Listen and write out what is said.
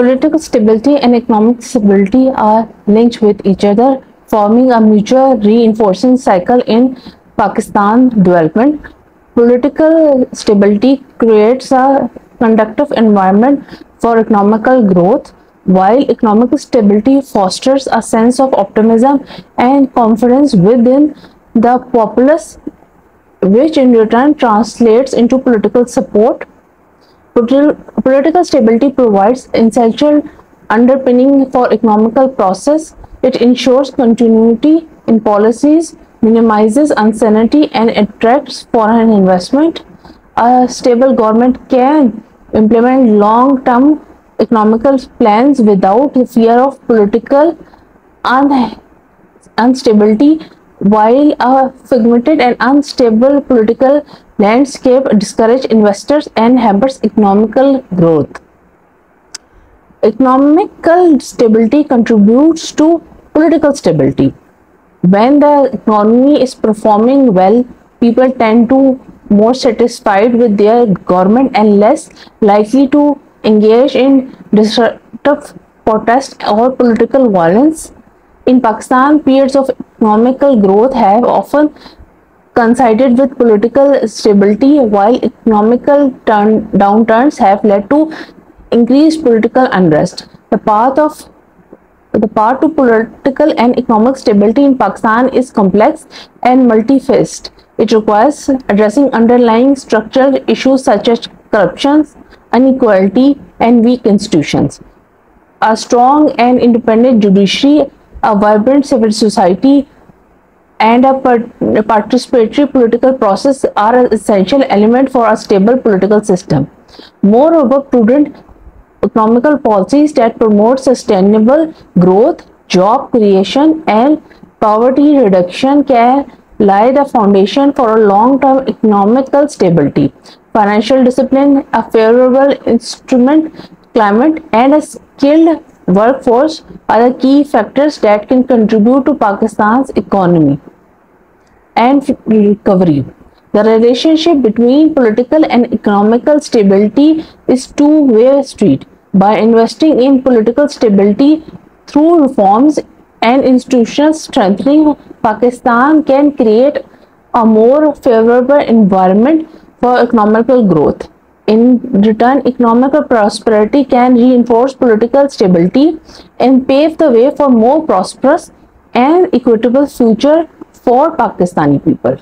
Political stability and economic stability are linked with each other, forming a mutual reinforcing cycle in Pakistan development. Political stability creates a conducive environment for economical growth, while economic stability fosters a sense of optimism and confidence within the populace, which in return translates into political support. Political stability provides essential underpinning for economical process. It ensures continuity in policies, minimizes uncertainty and attracts foreign investment. A stable government can implement long-term economical plans without the fear of political un instability while a fragmented and unstable political landscape discourages investors and hampers economical growth. Economical stability contributes to political stability. When the economy is performing well, people tend to more satisfied with their government and less likely to engage in disruptive protest or political violence. In Pakistan, periods of economical growth have often coincided with political stability while economical turn, downturns have led to increased political unrest. The path of the path to political and economic stability in Pakistan is complex and multifaceted. It requires addressing underlying structural issues such as corruption, inequality, and weak institutions. A strong and independent judiciary, a vibrant civil society, and a participatory political process are an essential element for a stable political system. Moreover, prudent economical policies that promote sustainable growth, job creation, and poverty reduction can lay the foundation for a long-term economical stability. Financial discipline, a favorable instrument climate, and a skilled workforce are the key factors that can contribute to Pakistan's economy and recovery. The relationship between political and economical stability is two-way street. By investing in political stability through reforms and institutional strengthening, Pakistan can create a more favorable environment for economical growth. In return, economical prosperity can reinforce political stability and pave the way for more prosperous and equitable future for Pakistani people.